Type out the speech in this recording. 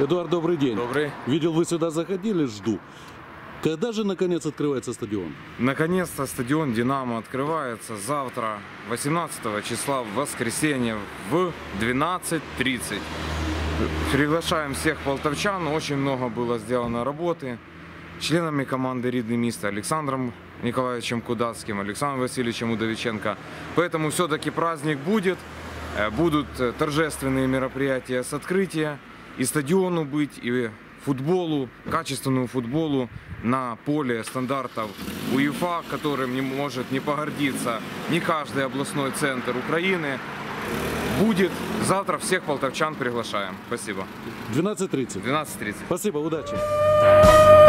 Эдуард, добрый день. Добрый. Видел, вы сюда заходили, жду. Когда же, наконец, открывается стадион? Наконец-то стадион «Динамо» открывается завтра, 18 числа, в воскресенье, в 12.30. Приглашаем всех полтавчан. Очень много было сделано работы. Членами команды «Ридный Миста» Александром Николаевичем Кудацким, Александром Васильевичем Удовиченко. Поэтому все-таки праздник будет. Э, Будут э, торжественные мероприятия с открытия. И стадиону быть, и футболу, качественному футболу на поле стандартов УЕФА, которым не может не погордиться не каждый областной центр Украины. Будет. Завтра всех полтавчан приглашаем. Спасибо. 12.30. 12.30. Спасибо, удачи.